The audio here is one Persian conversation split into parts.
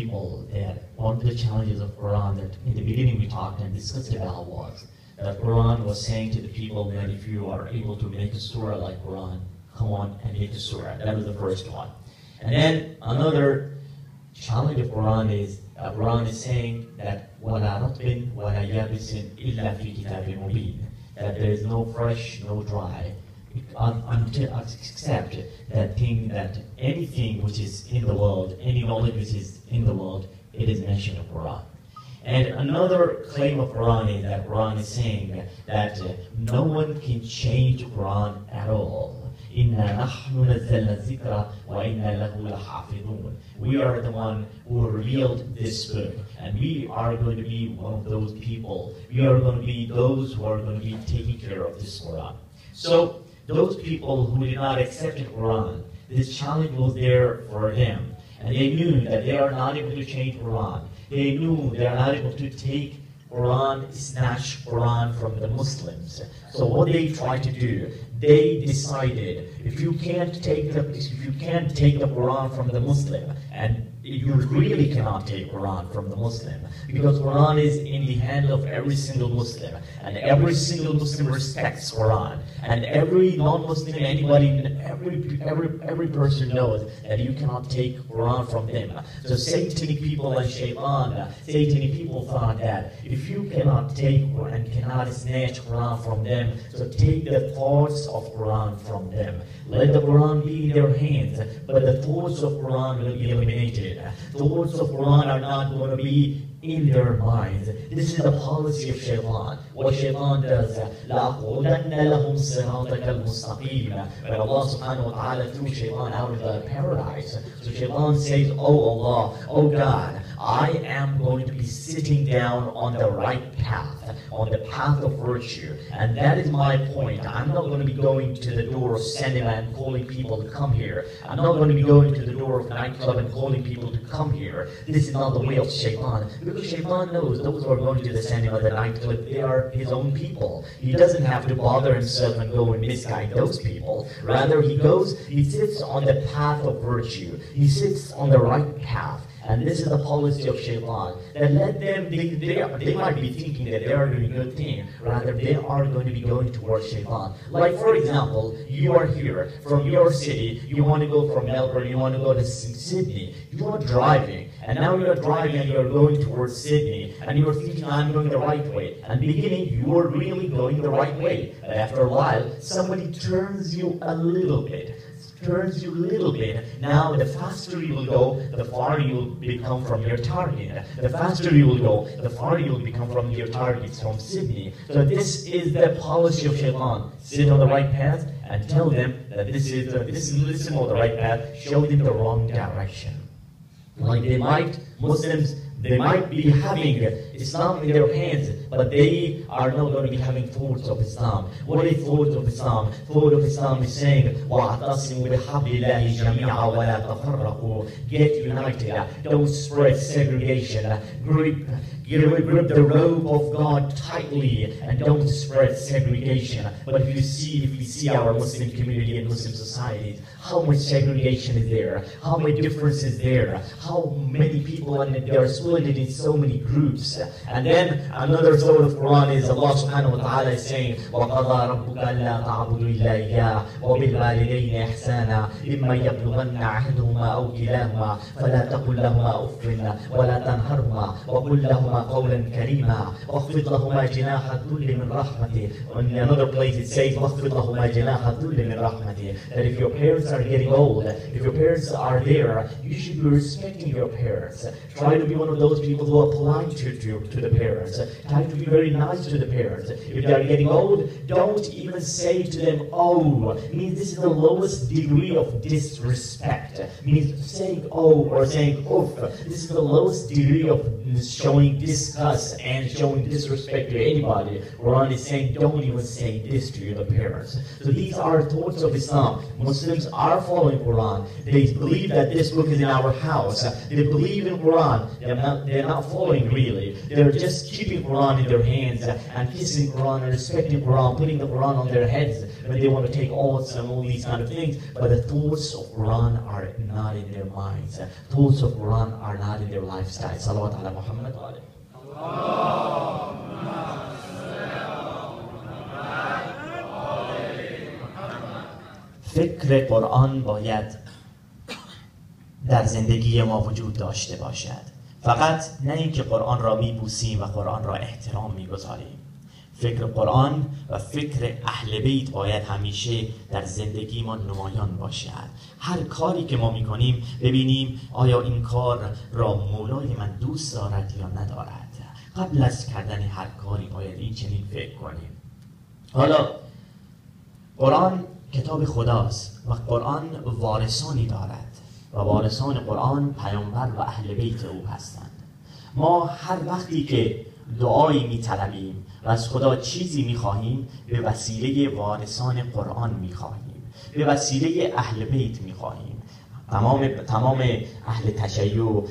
people that one of the challenges of Quran that in the beginning we talked and discussed about was that Quran was saying to the people that if you are able to make a surah like Quran, come on and make a surah. That was the first one. And then another challenge of Quran is uh, Quran is saying that وَلَا رَطْبٍ وَلَا يَابِسٍ إِلَّا فِي كِتَابٍ مُبِينٍ that there is no fresh, no dry, until except that thing that anything which is in the world, any knowledge which is in the world, it is mentioned in Quran. And another claim of Quran is that Quran is saying that uh, no one can change Quran at all. إِنَّا نَحْنُ نَزَّلْنَا الذِّكْرَ وَإِنَّا لَهُ لَحَافِظُونَ We are the one who revealed this book, and we are going to be one of those people. We are going to be those who are going to be taking care of this Quran. So those people who did not accept the Quran, this challenge was there for them. And they knew that they are not able to change Quran. They knew they are not able to take Quran, snatch Quran from the Muslims. So what they tried to do, they decided if you can't take the if you can't take the Quran from the Muslim and you really cannot take Quran from the Muslim because Quran is in the hand of every single Muslim and every single Muslim respects Quran and every non-Muslim anybody every every every person knows that you cannot take Quran from them. So satanic people and shaitan satanic people thought that if you cannot take and cannot snatch Quran from them so take the thoughts of Quran from them. Let the Quran be in their hands but the thoughts of Quran will be eliminated. The words of Quran are not going to be in their minds. This is the policy of Shaitan. What Shaitan does, لَأَقْعُدَنَّ لَهُمْ صِرَاطَكَ الْمُسْتَقِيمَ When Allah subhanahu wa ta'ala threw Shaitan out of the paradise. So Shaitan says, Oh Allah, oh God, I am going to be sitting down on the right path, on the path of virtue. And that is my point. I'm not going to be going to the door of cinema and calling people to come here. I'm not going to be going to the door of nightclub and calling people to come here. This is not the way of Shaitan. Because Shaitan knows those who are going to the cinema, the nightclub, they are his own people. He doesn't have to bother himself and go and misguide those people. Rather, he goes, he sits on the path of virtue. He sits on the right path. And this is the policy of Shaitan. That let them, they, they, they might be thinking that they are doing a good thing. Rather, they are going to be going towards Shaitan. Like, for example, you are here from your city. You want to go from Melbourne. You want to go to Sydney. You are driving. And now you're driving and you're going towards Sydney. And you're thinking, I'm going the right way. And beginning, you are really going the right way. But after a while, somebody turns you a little bit turns you a little bit. Now, the faster you will go, the farther you will become from your target. The faster you will go, the farther you will become from your targets from Sydney. So this is the policy of Shaitan. Sit on the right path and tell them that this is the, this is listen the right path. Show them the wrong direction. Like they might, Muslims, they might be having Islam in their hands, but they are not going to be having thoughts of Islam. What is thoughts of Islam? Thought of Islam is saying, وَاعْتَصِمُوا بِحَبِّ اللَّهِ جَمِيعًا وَلَا تَفَرَّقُوا Get united. Don't spread segregation. Grip, grip the robe of God tightly and don't spread segregation. But if you see, if we see our Muslim community and Muslim societies, how much segregation is there? How many differences there? How many people and they are split in so many groups? And then another sort of Quran is Allah subhanahu wa ta'ala is saying, وَقَضَى رَبُّكَ أَلَّا تَعْبُدُوا إِلَّا إِيَّاهُ وَبِالْوَالِدَيْنِ إِحْسَانًا إِمَّا يَبْلُغَنَّ أَحَدُهُمَا أَوْ كِلَاهُمَا فَلَا تَقُل لَهُمَا أُفٍّ وَلَا تَنْهَرْهُمَا وَقُل لَهُمَا قَوْلًا كَرِيمًا وَاخْفِضْ لَهُمَا جِنَاحَ الذُّلِّ مِنْ رَحْمَتِهِ In another place it says, وَاخْفِضْ لَهُمَا جِنَاحَ الذُّلِّ مِنْ رَحْمَتِهِ That if your parents are getting old, if your parents are there, you should be respecting your parents. Try to be one of those people who are polite to, to, to the parents. Try to be very nice to the parents. If they are getting old, don't even say to them, oh. It means this is the lowest degree of disrespect. It means saying oh or saying oof. This is the lowest degree of showing disgust and showing disrespect to anybody. Quran is saying don't even say this to your parents. So these are thoughts of Islam. Muslims are following Quran. They believe that this book is in our house. They believe in Quran. They have not, they're not following really. They're just keeping Quran in their hands and kissing Quran and respecting Quran, putting the Quran on their heads when they want to take oaths and all these kind of things. But the thoughts of Quran are not in their minds. Thoughts of Quran are not in their lifestyle. Salawat ala Muhammad. فکر قرآن باید در زندگی ما وجود داشته باشد فقط نه اینکه قرآن را میبوسیم و قرآن را احترام می‌گذاریم فکر قرآن و فکر اهل بیت باید همیشه در زندگی ما نمایان باشد. هر کاری که ما می‌کنیم ببینیم آیا این کار را مولای من دوست دارد یا ندارد. قبل از کردن هر کاری باید این چنین فکر کنیم. حالا قرآن کتاب خداست و قرآن وارثانی دارد و وارثان قرآن پیامبر و اهل بیت او هستند. ما هر وقتی که دعایی میطلبیم و از خدا چیزی می‌خواهیم به وسیله وارثان قرآن می‌خواهیم به وسیله اهل بیت می‌خواهیم. تمام تمام اهل تشیع و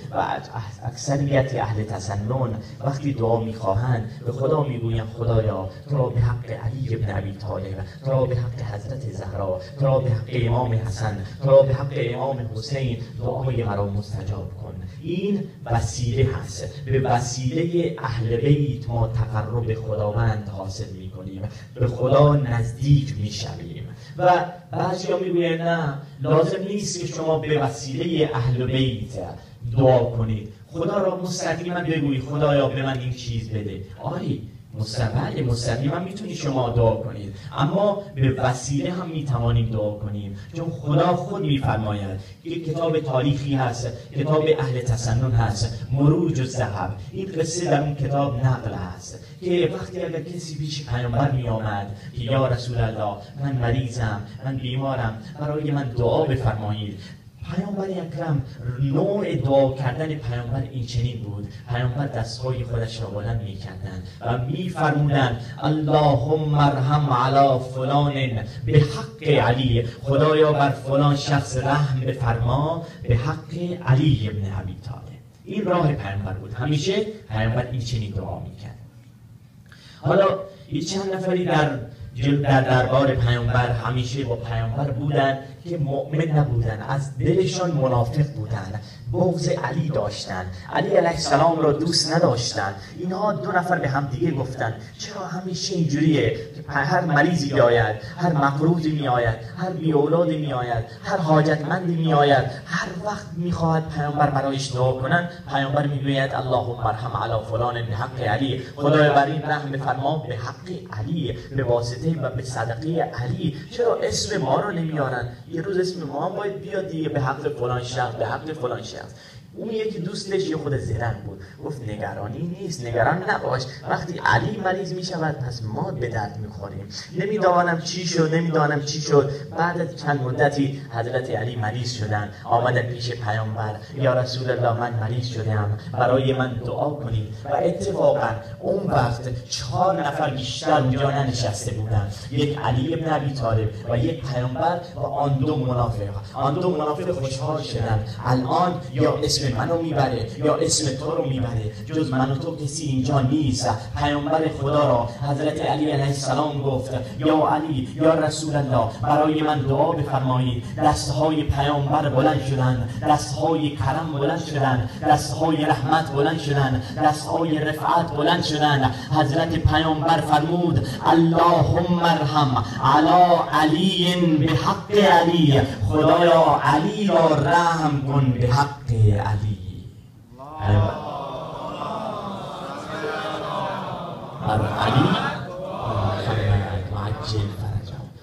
اکثریت اهل تسنن وقتی دعا می‌خواهند به خدا می‌گویند خدایا تو را به حق علی ابن ابی طالب تو را به حق حضرت زهرا تو را به حق امام حسن تو را به حق امام حسین دعای مرا مستجاب کن. این وسیله هست. به وسیله اهل بیت ما تقرب خداوند حاصل می‌کنیم. به خدا نزدیک می‌شویم. و بعضی ها می‌گوید نه لازم نیست که شما به وسیله اهل بیت دعا کنید. خدا را مستقیما بگویید خدایا به من این چیز بده. آری مستقبل مستقیما می‌تونید شما دعا کنید. اما به وسیله هم می‌توانیم دعا کنیم. چون خدا خود میفرماید یک کتاب تاریخی هست کتاب اهل تسنن هست مروج و زهب این قصه در اون کتاب نقل هست. که وقتی اگر کسی پیش پیامبر می آمد که یا رسول الله من مریضم من بیمارم برای من دعا بفرمایید. پیامبر اکرم نوع دعا کردن پیامبر این چنین بود. پیامبر دستهای خودش را بلند می‌کردند و میفرمودند اللهم ارحم علی فلان به حق علی. خدایا بر فلان شخص رحم بفرما به حق علی ابن ابی طالب. این راه پیامبر بود. همیشه پیامبر این چنین دعا می‌کرد. حالا یه چند نفری در در دربار پیامبر همیشه با پیامبر بودن که مؤمن نبودن از دلشان منافق بودن بغض علی داشتن علی علیه السلام را دوست نداشتن اینها دو نفر به هم دیگه گفتن چرا همیشه اینجوریه؟ هر مریضی میآید هر مقروضی میآید هر بی اولادی میآید هر حاجتمندی میآید هر وقت می‌خواهد پیامبر برایش دعا کنن پیامبر می‌گوید اللهم ارحم علی فلان به حق علی. خدای بر این رحم بفرما به حق علی به واسطه و به صدقه علی. چرا اسم ما رو نمیارن؟ یه روز اسم ما باید بیاد دیگه به حق فلان شخص به حق فلان شخص. اون یکی دوستش یه خود زرنگ بود. گفت نگرانی نیست نگران نباش. وقتی علی مریض می شود پس ما به درد می‌خوریم. نمی‌دانم چی شد نمی‌دانم چی شد. بعد از چند مدتی حضرت علی مریض شدن. آمدن پیش پیامبر. یا رسول الله من مریض شدم برای من دعا کنید. و اتفاقا اون وقت چهار نفر بیشتر اونجا ننشسته بودن. یک علی ابن ابی طالب و یک پیامبر و آن دو منافق. آن دو منافق خوشحال شدن. الان یا منو می‌بره یا اسم تو رو می‌بره؟ جز من و تو کسی اینجا نیست. پیامبر خدا را حضرت علی علیه السلام گفت یا علی یا رسول الله برای من دعا بفرمایید. دستهای پیامبر بلند شدن دستهای کرم بلند شدن دستهای رحمت بلند شدن دستهای رفعت بلند شدن. حضرت پیامبر فرمود اللهم ارحم علی علی به حق علی. خدایا علی را رحم کن به حق علی بر علی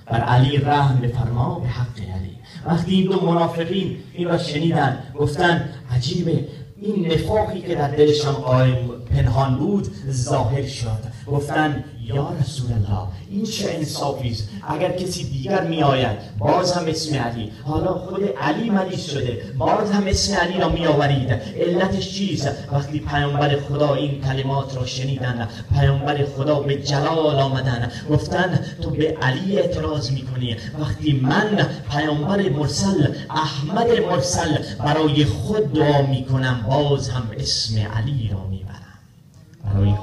بر علی رحم بفرما به حق علی وقتی این دو منافقین این را شنیدن گفتن عجیبه این نفاقی که در دلشان قائم پنهان بود ظاهر شد گفتن یا رسول الله این چه انصافی است؟ اگر کسی دیگر میآید باز هم اسم علی. حالا خود علی مریض شده باز هم اسم علی را میآورید. علتش چیست؟ وقتی پیامبر خدا این کلمات را شنیدن پیامبر خدا به جلال آمدن گفتن تو به علی اعتراض می‌کنی. وقتی من پیامبر مرسل احمد مرسل برای خود دعا می‌کنم باز هم اسم علی را می‌برم. برای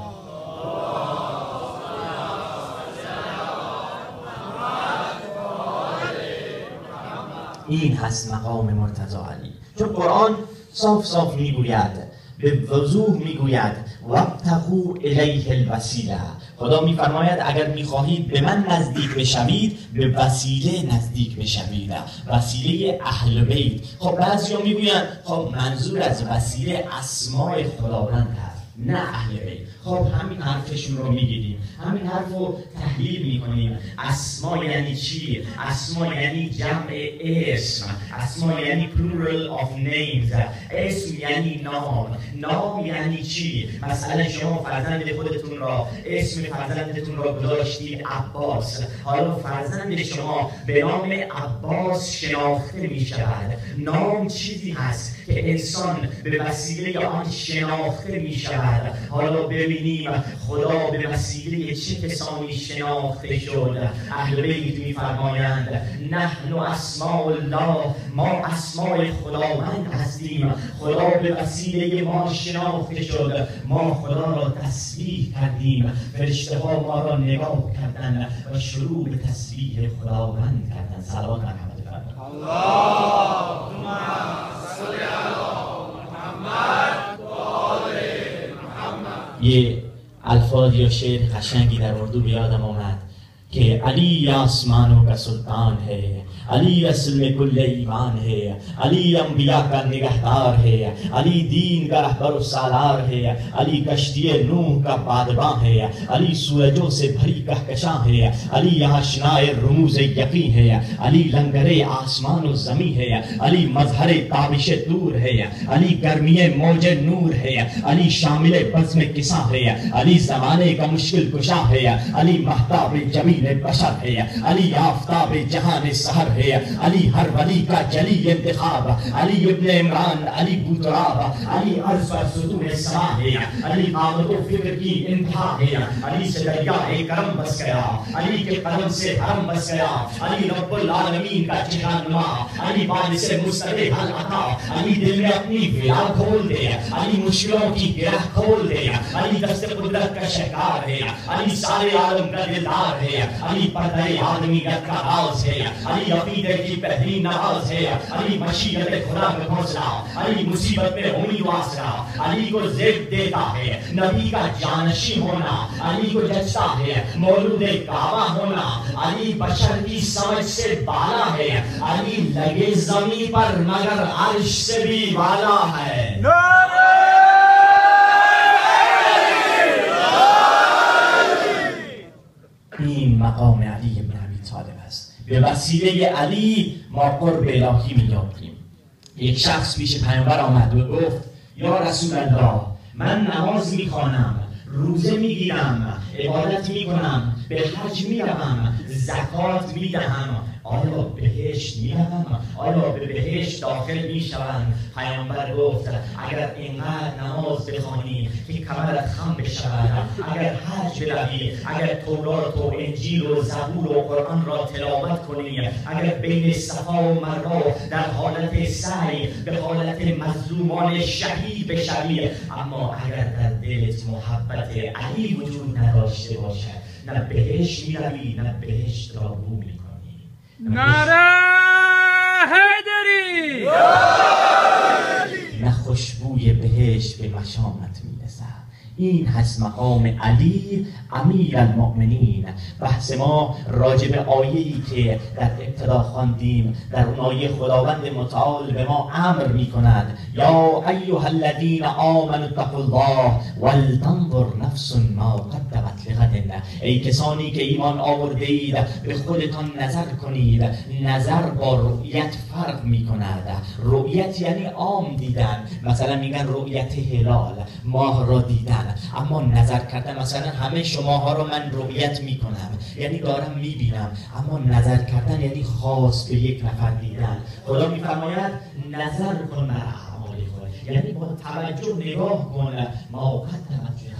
این هست مقام مرتضا علی. چون قرآن صاف صاف می‌گوید به وضوح می‌گوید وابتغوا الیه الوسیله. خدا میفرماید اگر می‌خواهید به من نزدیک بشوید به وسیله نزدیک بشوید. وسیله اهل بیت. خب بعضیا می‌گویند خب منظور از وسیله اسماء خداوند هست. نه اهل بیت خب همین حرفشون رو می‌گیریم همین حرف رو تحلیل می‌کنیم. اسما یعنی چی؟ اسما یعنی جمع اسم. اسما یعنی plural of names. اسم یعنی نام. نام یعنی چی؟ مثلا شما فرزند خودتون را اسم فرزندتون را گذاشتید عباس. حالا فرزند شما به نام عباس شناخته می شود نام چیزی هست که انسان به وسیله آن شناخته می شود حالا ببینیم خدا به وسیله چه کسانی شناخته شد اهل بیت میفرمایند نحن اسماء الله ما اسماء خداوند هستیم. خدا به وسیله ما شناخته شد ما خدا را تسبیح کردیم. فرشته ها ما را نگاه کردن و شروع به تسبیح خداوند کردن سلام محمد اللهم صل محمد یه الفاظ یا شعر قشنگی در اردو بیادم آمد. کہ علی آسمانوں کا سلطان ہے علی اصل میں کل ایمان ہے علی انبیاء کا نگہدار ہے علی دین کا رہبر و سالار ہے علی کشتی نوح کا بادباں ہے علی سورجوں سے بھری کہکشاں ہے علی آشناء رموز یقین ہے علی لنگر آسمان و زمین ہے علی مظہر تابش دور ہے علی گرمی موج نور ہے علی شامل بزم کساں ہے علی زمانے کا مشکل کشاں ہے علی محتاب جمیل بشر ہے۔ علی آفتاب جہان سہر ہے۔ علی ہر ولی کا جلی انتخاب۔ علی ابن عمران، علی بوتراب۔ علی عرض پر ستون سما ہے۔ علی قامت و فکر کی انتہا ہے۔ علی سے دریائے کرم بس گیا۔ علی کے قلم سے حرم بس گیا۔ علی رب العالمین کا چہرہ نما۔ علی بال سے مستقل حل عطا۔ علی دل میں اپنی ولا کھول دے۔ علی مشکلوں کی گرہ کھول دے۔ علی دست قدرت کا شہکار ہے۔ علی سارے عالم کا دلدار ہے۔ علی پردہ آدمیت کا راز ہے علی عقیدے کی پہلی نواز ہے علی مشیت خدا میں پہنچنا علی مصیبت میں امید واسرا علی کو زیب دیتا ہے نبی کا جانشی ہونا علی کو جچتا ہے مولود کعبہ ہونا علی بشر کی سمجھ سے بالا ہے علی لگے زمین پر مگر عرش سے بھی بالا ہے این مقام علی ابن ابی طالب است. به وسیله علی ما قرب الهی مییابیم. یک شخص پیش پیامبر آمد و گفت یا رسول الله من نماز می‌خوانم روزه می‌گیرم عبادت می‌کنم به حج می‌روم زکات می‌دهم. آیا بهشت می‌روم آیا به بهشت داخل می‌شوم پیامبر گفت اگر اینقدر نماز بخوانی که کمرت خم بشود اگر حج بروی اگر تورات و انجیل و زبور و قرآن را تلاوت کنی اگر بین صفا و مروا در حالت سعی به حالت مظلومان شهید بشوی اما اگر در دلت محبت علی وجود نداشته باشد نه بهشت می‌روی نه بهشت را بو می‌کنی. نه خوشبوی بهشت به مشامت می‌رسد. این هست مقام علی امیر المؤمنین. بحث ما راجع به آیه‌ای که در ابتدا خواندیم در اون آیه خداوند متعال به ما امر می کند یا ایها الذین آمنوا اتقوا الله ولتنظر نفس ما قدمت لغد. ای کسانی که ایمان آورده اید به خودتان نظر کنید. نظر با رؤیت فرق می کند رؤیت یعنی عام دیدن. مثلا میگن رؤیت هلال. ماه را دیدن. اما نظر کردن مثلا همه شماها رو من رویت می‌کنم یعنی دارم می‌بینم. اما نظر کردن یعنی خاص به یک نفر دیدن. خدا میفرماید نظر کن بر اعمال خود یعنی با توجه نگاه کن ما قد توجه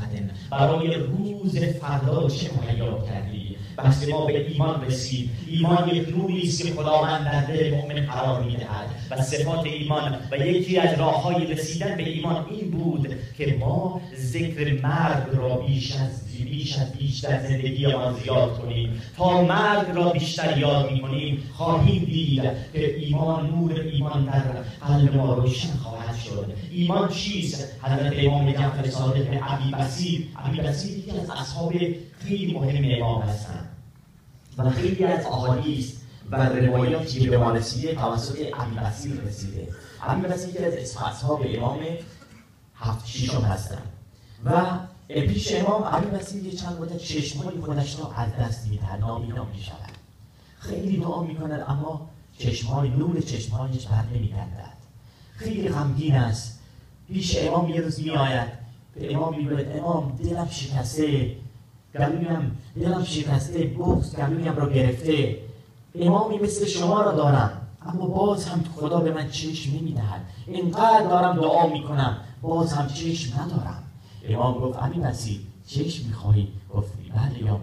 برای روز فردا چه مهیا کردی؟ وقتی ما به ایمان رسید ایمان یک نوری است که خداوند در دل مؤمن قرار می‌دهد. و صفات ایمان و یکی از راه های رسیدن به ایمان این بود که ما ذکر مرگ را بیش از بیش از بیشتر زندگی ما زیاد کنیم. تا مرگ را بیشتر یاد می‌کنیم خواهیم دید که ایمان نور ایمان در قلب ما روشن خواهد شد. ایمان چیست؟ حضرت امام جعفر صادق ابی بسیر ابی بسیر یکی از اصحاب خیلی مهم امام هستند. و خیلی از احادیث و روایاتی که به ما رسیده توسط ابی بسیر رسیده. ابی بسیر که از اصحاب امام هفت شیشم هستن و پیش امام بسیر یه چند مدت چشمهای خودش را از دست می‌دهد. نابینا می‌شود. خیلی دعا می‌کند اما چشمهای نور چشمهایش بر نمیگردد. خیلی غمگین است. پیش امام یه روز میآید. به امام می‌گوید امام دلم شکسته. گلویم دلم شکسته. بغز گلویم را گرفته. امامی مثل شما را دارم. اما باز هم خدا به من چشم نمی‌دهد. اینقدر دارم دعا می‌کنم. باز هم چشم ندارم. امام گفت امین مسیح چشم می‌خواهی گفت بله یا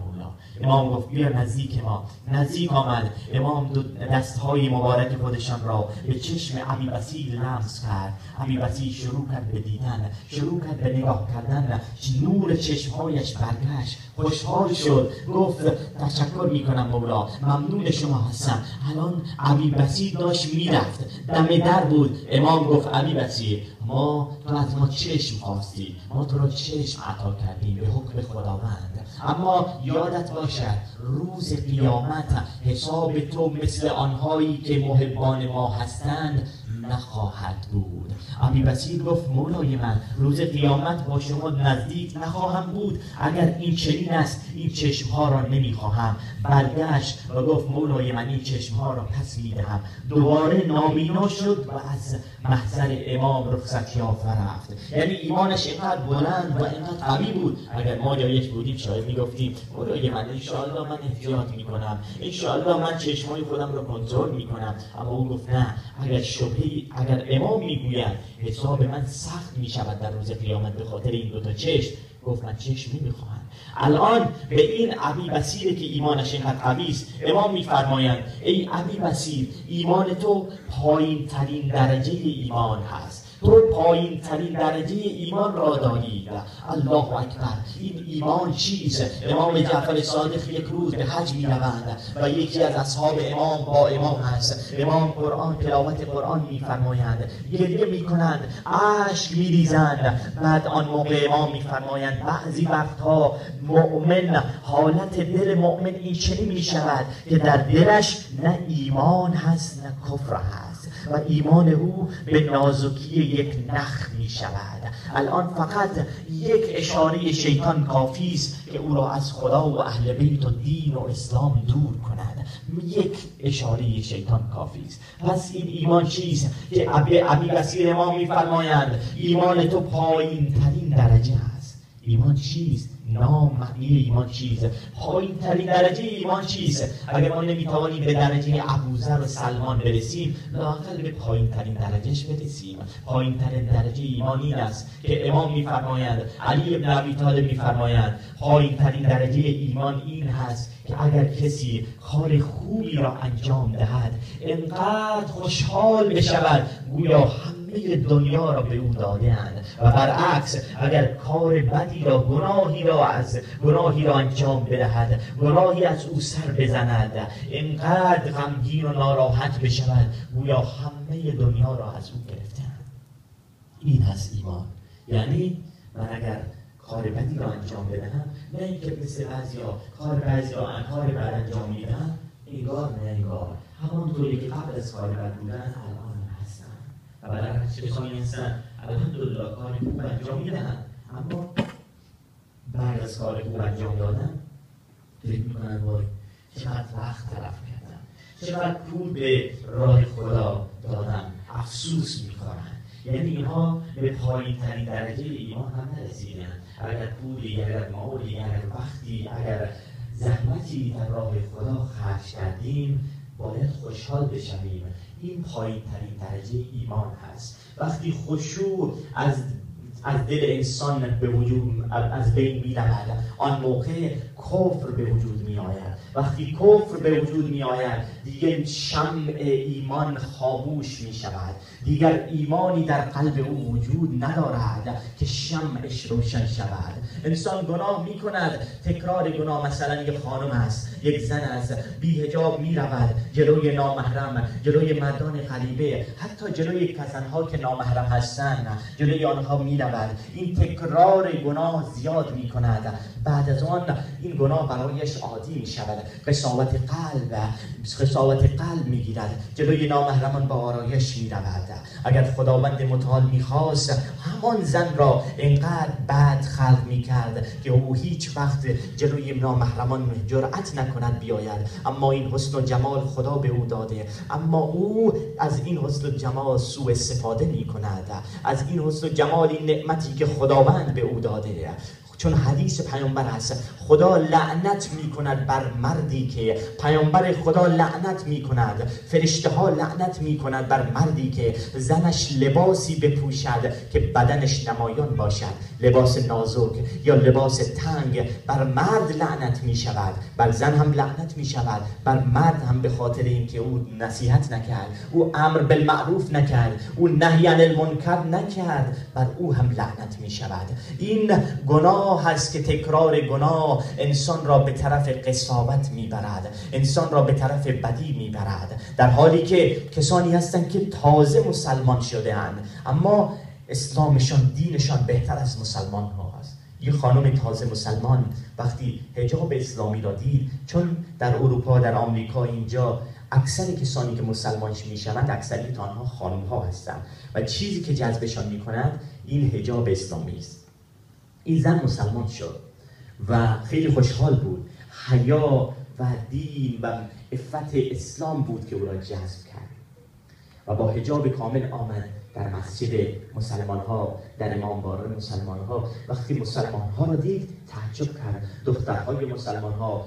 امام گفت بیا نزدیک ما. نزدیک آمد. امام دو دستهای مبارک خودشان را به چشم عبی بسیل لمس کرد. عبی بسیل شروع کرد به دیدن شروع کرد به نگاه کردن. نور چشمهایش برگشت. خوشحال شد. گفت تشکر می‌کنم مولا. ممنون شما هستم. الان عبی بسیل داشت می‌رفت. دم در بود. امام گفت عبی بسیل ما تو از ما چشم خواستی. ما تو را چشم عطا کردیم به حکم خداوند. اما یادت باشد روز قیامت حساب تو مثل آنهایی که محبان ما هستند نخواهد بود. ابی بسیر گفت مولای من روز قیامت با شما نزدیک نخواهم بود. اگر این چنین است این چشم ها را نمی‌خواهم. برگشت و گفت مولای من این چشم ها را پس می‌دهم. دوباره نامینا شد و از محضر امام رخصت یافته رفت. یعنی ایمانش اینقدر بلند و اینقدر قوی بود. اگر ما جایش بودیم شاید می‌گفتیم مولای من انشاءالله من احتیاط می‌کنم. انشاءالله من چشمای خودم را کنترل می‌کنم. اما او گفت نه اگر شبهه اگر امام می‌گوید حساب من سخت می‌شود در روز قیامت به خاطر این دوتا چشم. گفت من چشم نمی‌خواهم. الان به این عبی بسیره که ایمانش اینقدر قوی است امام میفرمایند ای عبی بسیر ایمان تو پایین ترین درجه ایمان هست. تو پایین ترین درجه ایمان را داری الله اکبر این ایمان چیست؟ امام جعفر صادق یک روز به حج می و یکی از اصحاب امام با امام هست امام قرآن تلاوت قرآن می فرمایند گریه می کنند عشق می ریزند بعد آن موقع امام می فرمایند بعضی وقتها مؤمن حالت دل مؤمن این چنین می شود که در دلش نه ایمان هست نه کفر هست. و ایمان او به نازکی یک نخ می شود الان فقط یک اشاره شیطان کافی است که او را از خدا و اهل بیت و دین و اسلام دور کند. یک اشاره شیطان کافی است. پس این ایمان چیست که ابی, بسیر ما میفرمایند ایمان تو پایین ترین درجه است. ایمان چیست نام معنی ایمان چیزه؟ پایین ترین درجه ایمان چیزه؟ اگر ما نمی‌توانیم به درجه ابوذر و سلمان برسیم لاقل به پایین ترین درجهش برسیم. پایین ترین درجه ایمان این است که امام میفرمایند علی ابن ابی طالب میفرمایند پایین ترین درجه ایمان این هست که اگر کسی کار خوبی را انجام دهد انقدر خوشحال بشود گویا همه دنیا را به او دادهاند و برعکس اگر کار بدی را گناهی را از گناهی را انجام بدهد گناهی از او سر بزند اینقدر غمگین و ناراحت بشود گویا همه دنیا را از او گرفتهاند. این هست ایمان. یعنی من اگر کار بدی را انجام بدهم نه اینکه مثل ها کار ها کار بد انجام میدن انگار نه انگار. همانطوری که قبل از کار بد بودن و برعکس کسانی هستن الحمدلله کار خوب انجام می‌دهن اما بعد از کار خوب انجام دادن فکر می‌کنن وای چقدر وقت طرف کردم چقدر پول به راه خدا دادم افسوس می‌خورن. یعنی اینها به پایین ترین درجه ایمان هم نرسیدن. اگر پولی اگر مالی اگر وقتی اگر زحمتی در راه خدا خرج کردیم باید خوشحال بشویم. این پایین ترین درجه ایمان هست. وقتی خشوع از از دل انسان به وجود از بین می آن موقع کفر به وجود می آید وقتی کفر به وجود می آید دیگر شمع ایمان خاموش می شود دیگر ایمانی در قلب او وجود ندارد که شمعش روشن شود. انسان گناه می کند تکرار گناه مثلا یک خانم است یک زن است بی هجاب می رود جلوی نامحرم جلوی مردان غریبه حتی جلوی کسانها که نامحرم هستند جلوی آنها می رود این تکرار گناه زیاد می کند بعد از آن این گناه برایش عادی می شود قصاوت قلب قصاوت قلب می گیرد جلوی نامحرمان با آرایش می رود اگر خداوند متعال می‌خواست همان زن را اینقدر بد خلق می‌کرد که او هیچ وقت جلوی نامحرمان جرأت نکند. بیاید. اما این حسن و جمال خدا به او داده. اما او از این حسن و جمال سوء استفاده می کند از این حسن و جمال این نعمتی که خداوند به او داده. چون حدیث پیامبر هست خدا لعنت می کند بر مردی که پیامبر خدا لعنت می کند فرشته ها لعنت می کند بر مردی که زنش لباسی بپوشد که بدنش نمایان باشد. لباس نازک یا لباس تنگ بر مرد لعنت می شود بر زن هم لعنت می شود بر مرد هم به خاطر اینکه او نصیحت نکرد او امر بالمعروف نکرد او نهی عن المنکر نکرد بر او هم لعنت می شود این گناه هست که تکرار گناه انسان را به طرف قصاوت می‌برد انسان را به طرف بدی می‌برد در حالی که کسانی هستند که تازه مسلمان شده اند اما اسلامشان دینشان بهتر از مسلمان ها هست یه خانم تازه مسلمان وقتی هجاب اسلامی را دید چون در اروپا در آمریکا اینجا اکثر کسانی که مسلمانش می‌شوند اکثریت آنها خانم ها هستند. و چیزی که جذبشان می‌کند این هجاب اسلامی است. این زن مسلمان شد و خیلی خوشحال بود. حیا و دین و افت اسلام بود که او را جذب کرد. و با حجاب کامل آمد. در مسجد مسلمان ها در امامباران مسلمان ها وقتی مسلمان ها را دید تعجب کرد. دخترهای مسلمان ها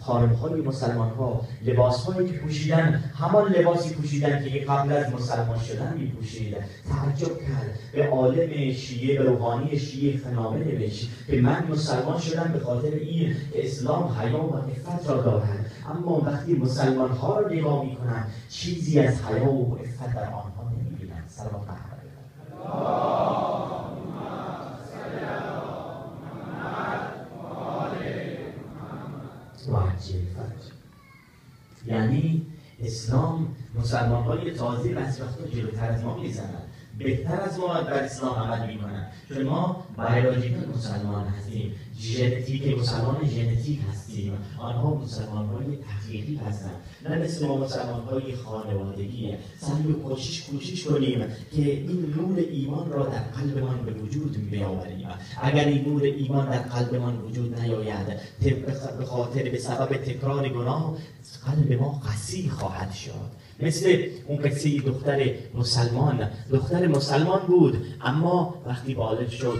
خانم های مسلمان ها لباس هایی که پوشیدن همان لباسی پوشیدن که قبل از مسلمان شدن می پوشید تعجب کرد. به عالم شیعه به روحانی شیعه خنامه نوشت که من مسلمان شدم به خاطر این که اسلام حیا و افت را دارد. اما وقتی مسلمان ها را نگاه می کنند چیزی از حیا و افت در آنها سلام یعنی اسلام مسلمان های تازه بعضی وقتا جلوتر از ما می‌زنن بهتر از ما در اسلام عمل می‌کنن. چون ما بیولوژیک مسلمان هستیم. ژنتیک مسلمان ژنتیک هستیم. آنها مسلمان های تحقیقی هستند نه مثل ما مسلمان های خانوادگی. سعی کوشش کوشش کنیم که این نور ایمان را در قلبمان به وجود بیاوریم. اگر این نور ایمان در قلبمان وجود نیاید به خاطر به سبب تکرار گناه قلب ما قسی خواهد شد. مثل اون قصه دختر مسلمان. دختر مسلمان بود اما وقتی بالغ شد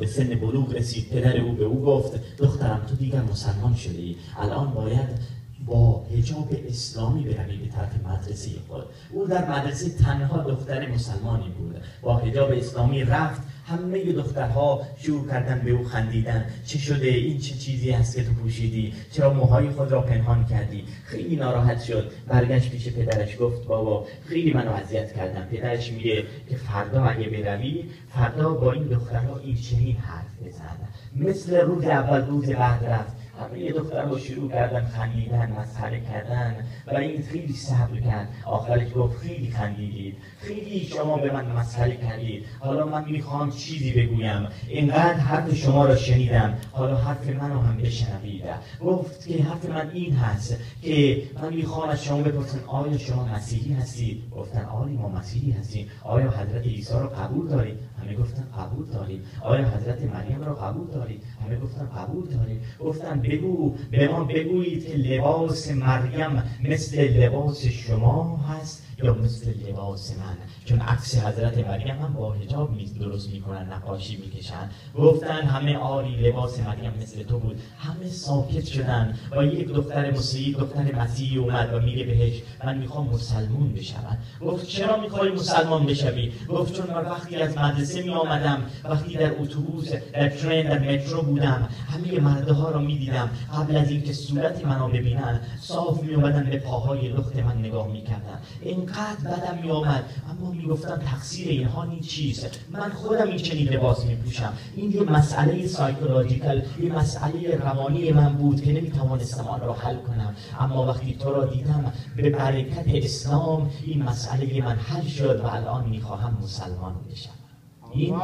به سن بلوغ رسید پدر او به او گفت دخترم تو دیگر مسلمان شدی. الان باید با حجاب اسلامی بروی به طرف مدرسه خود. او در مدرسه تنها دختر مسلمانی بود. با حجاب اسلامی رفت همه دخترها شروع کردن به او خندیدن. چه شده؟ این چه چیزی هست که تو پوشیدی؟ چرا موهای خود را پنهان کردی؟ خیلی ناراحت شد. برگشت پیش پدرش گفت بابا خیلی منو اذیت کردن پدرش میگه که فردا اگه بروی فردا با این دخترها این چنین حرف بزن. مثل روز اول روز بعد رفت. همه دختر رو شروع کردن خندیدن مسخره کردن و این خیلی صبر کرد. آخرش گفت خیلی خندیدید. خیلی شما به من مسخره کردید. حالا من می‌خوام چیزی بگویم. اینقدر حرف شما را شنیدم. حالا حرف منو هم بشنوید. گفت که حرف من این هست که من می‌خوام از شما بپرسن آیا شما مسیحی هستید؟ گفتن آری ما مسیحی هستیم. آیا حضرت عیسی رو قبول دارید؟ همه گفتن قبول داریم آیا حضرت مریم را قبول دارید همه گفتن قبول داریم گفتن بگو به ما بگویید که لباس مریم مثل لباس شما هست. یا مثل لباس من. چون عکس حضرت مریم هم با حجاب می درست می‌کنن نقاشی می‌کشن. گفتن همه آری لباس مریم مثل تو بود. همه ساکت شدن. و یک دختر مسیحی دختر مسیحی اومد و میگه بهش من می‌خوام مسلمون بشم گفت چرا می‌خوای مسلمان بشوی؟ گفت چون من وقتی از مدرسه می آمدم وقتی در اتوبوس در ترین در مترو بودم همه مردها را می‌دیدم. قبل از اینکه صورت منو ببینن صاف می به پاهای لخت من نگاه می‌کردن. اینقدر بدم می آمد اما می‌گفتم تقصیر اینها نی چیست؟ من خودم این چنین لباس می پوشم این یه مسئله سایکولوژیکال یه مسئله روانی من بود که نمی توانستم آن را حل کنم. اما وقتی تو را دیدم به برکت اسلام این مسئله من حل شد و الان می‌خواهم مسلمان بشم. این؟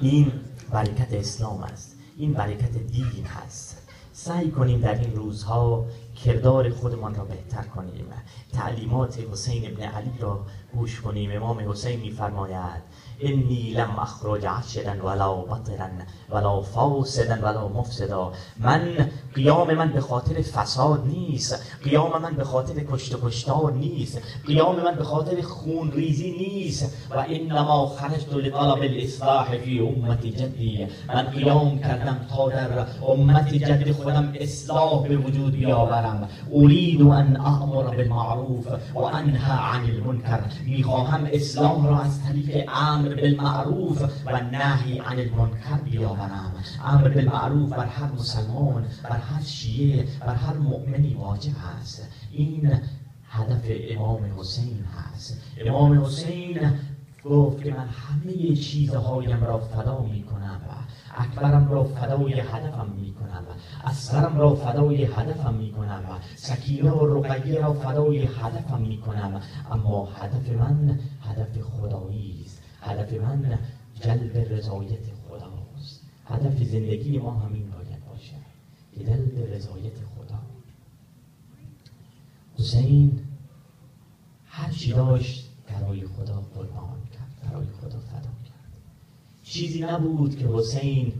این برکت اسلام است. این برکت دین هست. سعی کنیم در این روزها کردار خودمان را بهتر کنیم. تعلیمات حسین ابن علی را گوش کنیم. امام حسین میفرماید انی لم اخرج عشدا ولا بطرا ولا فاسدا ولا مفسدا. من قیام من به خاطر فساد نیست قیام من به خاطر کشت و کشتار نیست قیام من به خاطر خون ریزی نیست. و انما خرجت لطلب الاصلاح فی امت جدی. من قیام کردم تا در امت جد خودم اصلاح به وجود بیاورم. اريد ان امر بالمعروف و انها عن المنکر. می‌خواهم اسلام را از طریق امر بالمعروف و نهی عن المنکر بیاورم امر بالمعروف بر هر مسلمان بر هر شیعه بر هر مؤمنی واجب است این هدف امام حسین هست امام حسین گفت که من همه چیزهایم را فدا می کنم اکبرم را فدای هدفم می کنم اصغرم را فدای هدفم می کنم سکینه و رقیه را فدای هدفم می کنم اما هدف من هدف خدایی است. هدف من جلب رضایت خداست. هدف زندگی ما همین باید باشه. جلب رضایت خدا. حسین هر چی داشت برای خدا قربان کرد برای خدا فدا کرد. چیزی نبود که حسین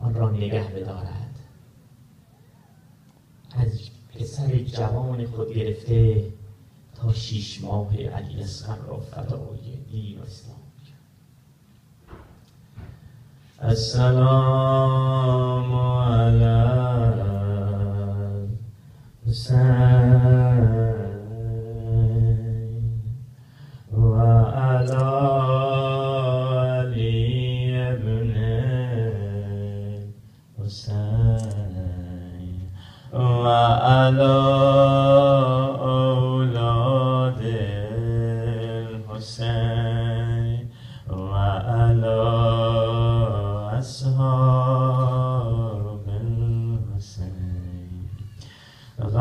آن را نگه بدارد. از پسر جوان خود گرفته تا شیش ماه علی اصغر را فدای دین و اسلام السلام على حسين وعلى علي بن حسين وعلى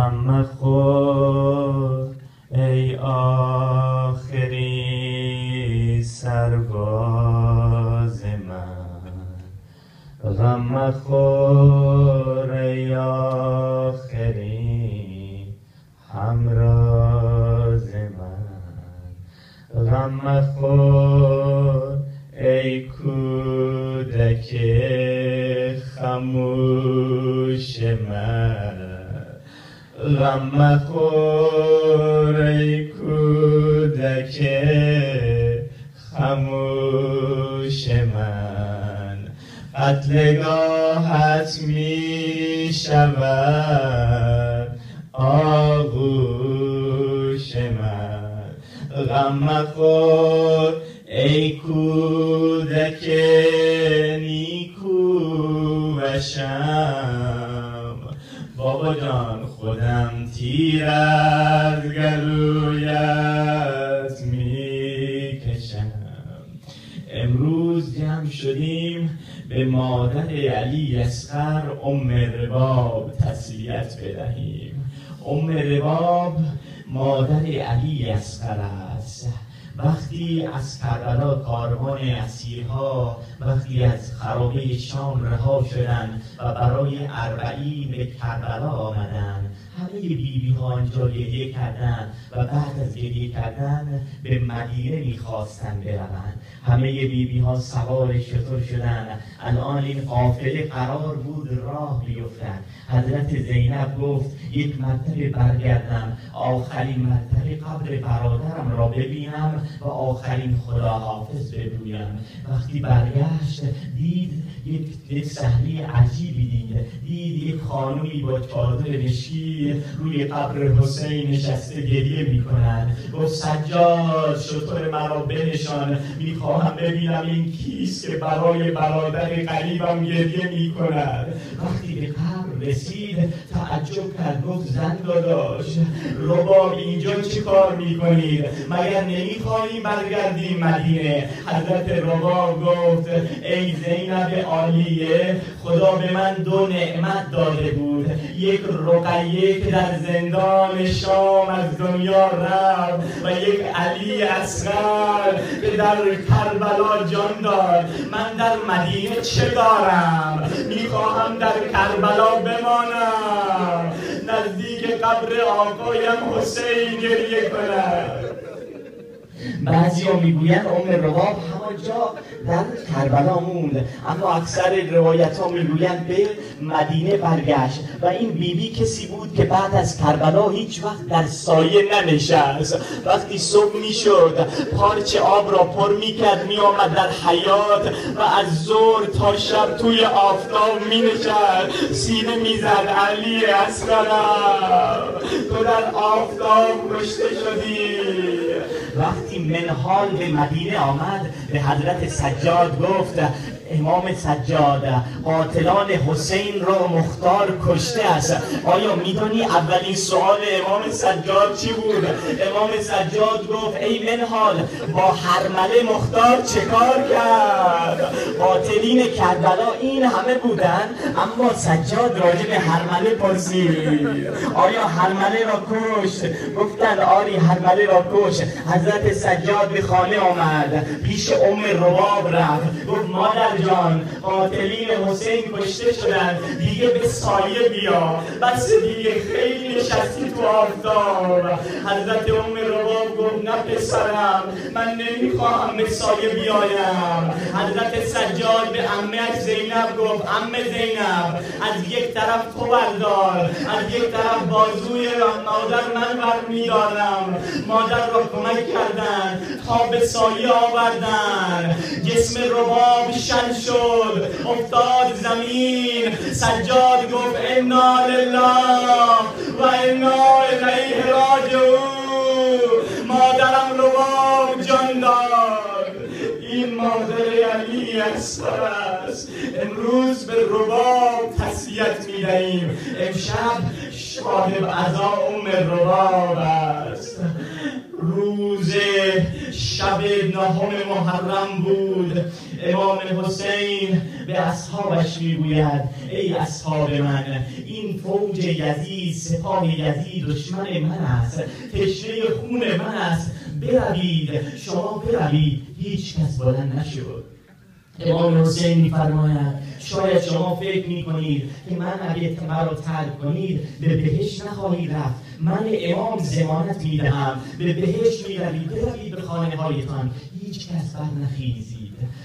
و علی علی ابن حسین و علی مخور สัมมา ام رباب مادر علی اسقر است. وقتی از کربلا کاروان اسیرها وقتی از خرابه شام رها شدند و برای اربعین به کربلا آمدند همه بیبی ها اینجا گریه کردن و بعد از گریه کردن به مدینه می‌خواستن بروند. همه بیبی ها سوار شطور شدن. الان این قافله قرار بود راه بیفتن حضرت زینب گفت یک مرتبه برگردم. آخرین مرتبه قبر برادرم را ببینم و آخرین خدا حافظ بگویم. وقتی برگشت دید یک صحنه عجیبی دید دید یک خانومی با چادر نشی روی قبر حسین نشسته گریه می‌کنند گفت سجاد شطور مرا بنشان. می‌خواهم ببینم این کیست که برای برادر قریبم گریه می‌کند. وقتی به قبر رسید تعجب کرد. گفت زن داداش رباب اینجا چی کار می‌کنید؟ مگر نمی‌خواهیم برگردیم مدینه؟ حضرت رباب گفت ای زینب عالیه. خدا به من دو نعمت داده بود. یک رقیه که در زندان شام از دنیا رفت و یک علی اصغر که در کربلا جان داد. من در مدینه چه دارم؟ می‌خواهم در کربلا بمانم. نزدیک قبر آقایم حسین گریه کنم بعضی ها می‌گویند ام رواب همانجا در کربلا موند. اما اکثر روایت ها می‌گویند به مدینه برگشت و این بیبی کسی بود که بعد از کربلا هیچ وقت در سایه ننشست. وقتی صبح می‌شد پارچه آب را پر می‌کرد میآمد در حیات و از زور تا شب توی آفتاب مینشست. سینه می‌زد علی اسقرم تو در آفتاب کشته شدی. وقتی منحال به مدینه آمد به حضرت سجاد گفت امام سجاد. قاتلان حسین را مختار کشته است. آیا می‌دونی اولین سوال امام سجاد چی بود؟ امام سجاد گفت ای منحال با حرمله مختار چه کار کرد؟ قاتلین کربلا این همه بودن اما سجاد راجع به حرمله پرسید. آیا حرمله را کشت؟ گفتن آری حرمله را کشت. حضرت سجاد به خانه آمد. پیش ام رواب رفت. گفت مادر جان قاتلین حسین کشته شدن دیگه به سایه بیا. بس دیگه خیلی نشستی تو آفتاب. حضرت رواب گفت نه پسرم من نمی‌خواهم به سایه بیایم. حضرت سجاد به امه زینب گفت امه زینب از یک طرف تو بردار از یک طرف بازوی مادر من بر میدارم مادر را کمک کردن تا به سایه آوردن. جسم رباب شل شد افتاد زمین. سجاد گفت انا لله و انا الیه راجعون. مادرم رباب جان داد. این مادر علی اکبر است. امروز به رباب تسلیت می‌دهیم. امشب شاهد عزا ام رباب است. روز شب نهم محرم بود. امام حسین به اصحابش می‌گوید ای اصحاب من این فوج یزید سپاه یزید دشمن من است تشنه خون من است بروید شما بروید. هیچ کس بلند نشد. امام حسین میفرماید شاید شما فکر می‌کنید که من اگه مرا ترک کنید به بهش نخواهید رفت. من امام زمانت می‌دهم. به بهش می‌روید بروید به خانه هایتان هیچ کس بر نخیزید.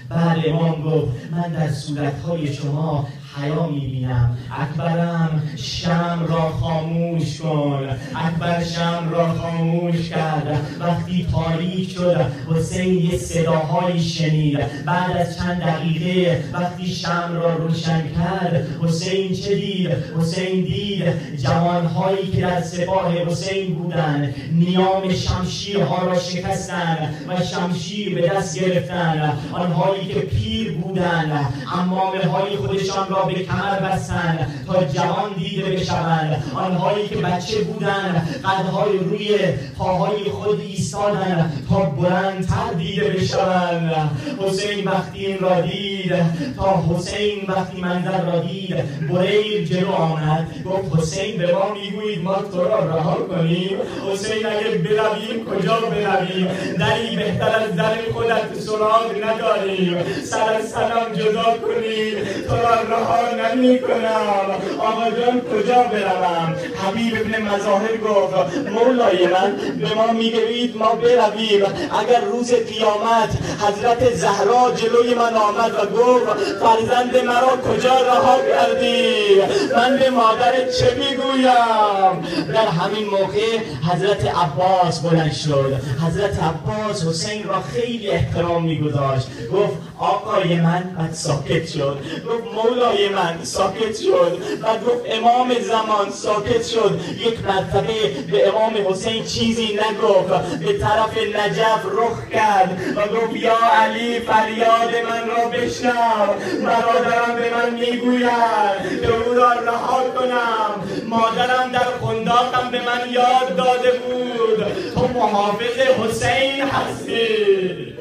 بعد امام گفت من در صورتهای شما حیا می‌بینم اکبرم شم را خاموش کن. اکبر شم را خاموش کرد. وقتی تاریک شد حسین یه صداهایی شنید. بعد از چند دقیقه وقتی شم را روشن کرد حسین چه دید؟ حسین دید جوانهایی که در سپاه حسین بودند. نیام شمشیرها را شکستند و شمشیر به دست گرفتند. آنهایی که پیر بودند. امامه های خودشان را به کمر بستند تا جوان دیده بشوند آنهایی که بچه بودند قدهای روی پاهای خود ایستادند تا بلندتر دیده بشوند. حسین وقتی این را دید تا حسین وقتی منظر را دید بریر جلو آمد. گفت حسین به ما می‌گویید ما تو را رها کنیم. حسین اگر برویم کجا برویم؟ دری بهتر از در خودت سراغ نداریم. سر از سلام جدا کنیم تو را رها رها نمی کنم آقا جان کجا بروم؟ حبیب ابن مظاهر گفت مولای من به ما می‌گوید ما برویم. اگر روز قیامت حضرت زهرا جلوی من آمد و گفت فرزند مرا کجا رها کردی؟ من به مادر چه می‌گویم؟ در همین موقع حضرت عباس بلند شد. حضرت عباس حسین را خیلی احترام میگذاشت. گفت آقای من بعد ساکت شد. گفت مولای من ساکت شد بعد گفت امام زمان ساکت شد. یک مرتبه به امام حسین چیزی نگفت. به طرف نجف رخ کرد و گفت یا علی فریاد من را بشنو. برادرم به من می‌گوید که او را رها کنم. مادرم در خنداقم به من یاد داده بود. تو محافظ حسین هستی.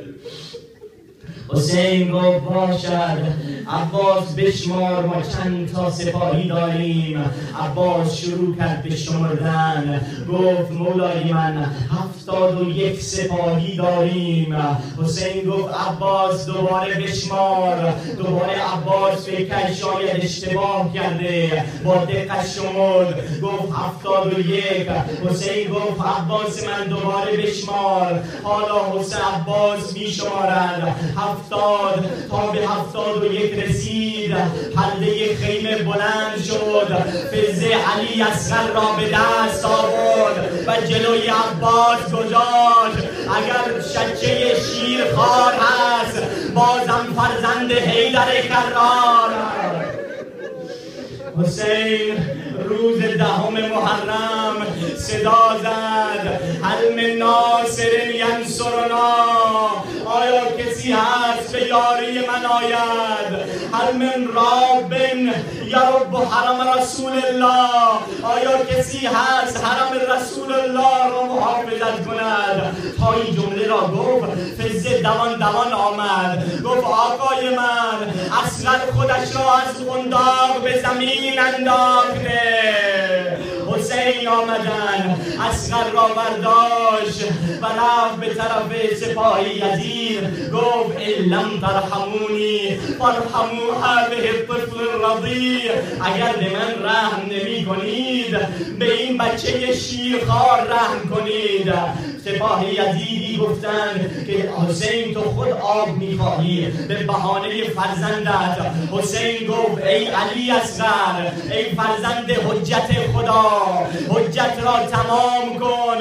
حسین گفت باشد. عباس بشمار ما چند تا سپاهی داریم. عباس شروع کرد به شمردن. گفت مولای من هفتاد و یک سپاهی داریم. حسین گفت عباس دوباره بشمار. دوباره عباس فکر شاید اشتباه کرده. با دقت شمرد. گفت هفتاد و یک. حسین گفت عباس من دوباره بشمار. حالا حسین عباس می شمارد هفتاد تا به هفتاد و یک رسید. پرده خیمه بلند شد. فزه علی اصغر را به دست آورد. و جلوی عباس گذاشت. اگر شچه شیر خار هست بازم فرزند حیدر کرار. حسین روز دهم محرم صدا زد. حلم ناصر ینصرنا. آیا کسی هست به یاری من آید؟ هل من رابن یرب حرم رسول الله. آیا کسی هست حرم رسول الله را محافظت کند؟ تا این جمله را گفت فزه دوان دوان آمد. گفت آقای من اصغر خودش را از خنداق به زمین انداخته حسین آمدن اسقر را برداشت و رفت به طرف سپاهی یزید گفت ان لم ترحمونی فرحمو به الطفل الرضیع اگر به من رحم نمی کنید به این بچه شیرخوار رحم کنید. سپاه یزیدی گفتند که حسین تو خود آب می‌خواهی. به بهانه فرزندت. حسین گفت ای علی اصغر ای فرزند حجت خدا حجت را تمام کن.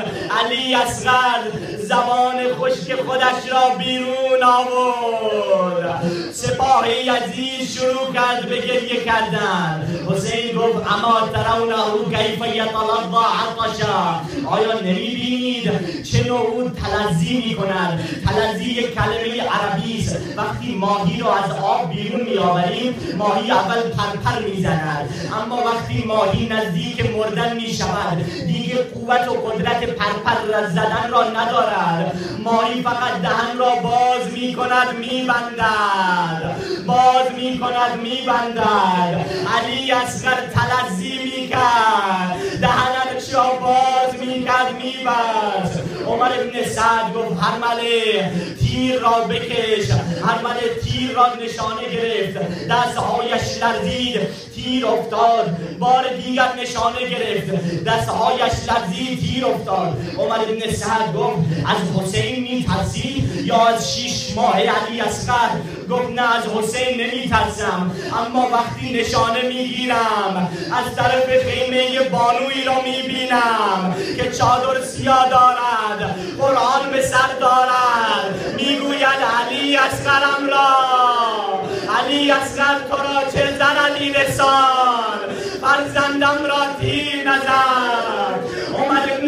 علی اصغر زبان خشک خودش را بیرون آورد. سپاه یزید شروع کرد به گریه کردن. حسین گفت اما ترون او کیف یتلظا عطشا. آیا نمی‌بینید چه نوع تلزی می‌کنند تلزی یک کلمه عربی است. وقتی ماهی را از آب بیرون میآوریم ماهی اول پرپر می‌زند. اما وقتی ماهی نزدیک مردن می‌شود دیگه قوت و قدرت پرپر زدن را ندارد. ماهی فقط دهن را باز می‌کند میبندد. باز می‌کند میبندد. علی اصغر تلزی می‌کرد. دهنش را باز می‌کرد میبست. عمر ابن سعد گفت هرمله تیر را بکش. هرمله تیر را نشانه گرفت. دستهایش لرزید. تیر افتاد. بار دیگر نشانه گرفت. دستهایش لرزید تیر افتاد. عمر ابن سعد گفت از حسین میترسی یا از شیش ماه علی اصغر گفت نه از حسین نمیترسم. اما وقتی نشانه می‌گیرم از طرف خیمه بانوی را می‌بینم که چادر سیاه دارد قرآن به سر دارد. می‌گوید علی اصغرم را علی اصغر تو را چه زند این لسان فرزندم را تیر نزد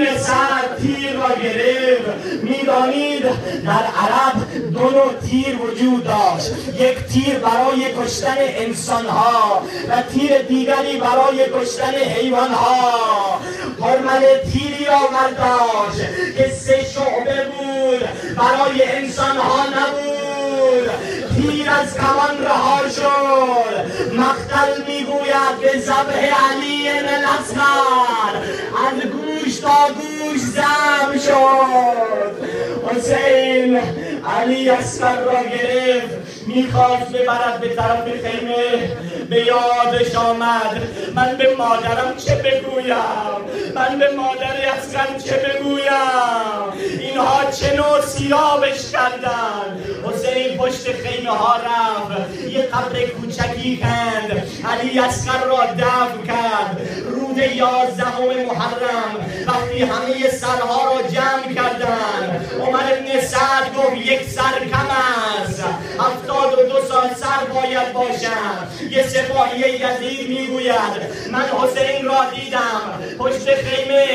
سعد تیر را گرفت. می‌دانید در عرب دو نوع تیر وجود داشت. یک تیر برای کشتن انسانها و تیر دیگری برای کشتن حیوانها. حرمل تیری را برداشت که سه شعبه بود. برای انسانها نبود. تیر از کمان رها شد. مقتل می‌گوید به زبه علی از تا گوش زم شد. حسین علی اصغر را گرفت. می‌خواست ببرد به طرف خیمه. به یادش آمد. من به مادرم چه بگویم؟ من به مادر اسکر چه بگویم؟ اینها چه نوع سیابش کردن حسین پشت خیمه ها رفت. یه قبر کوچکی کند علی اسکر را دفع کرد. رود یازدهم محرم. وقتی همه سرها را جمع کردن عمر ابن سعد گفت یک سر کم است. هفتاد و دو سال سر باید باشد یه سپاهی یزید می‌گوید من حسین را دیدم. پشت خیمه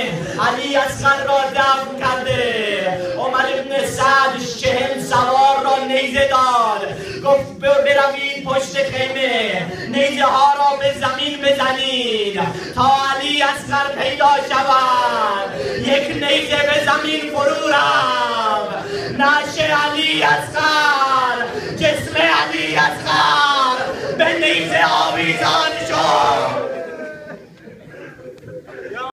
علی اسقر را دفن کرده. عمر ابن سعد چهل سوار را نیزه داد. گفت بروید پشت خیمه. نیزه ها را به زمین بزنید تا علی اسقر پیدا شود. یک نیزه به زمین فرو رفت نشه علی اسقر جسم علی اصغر به نیزه آویزان شد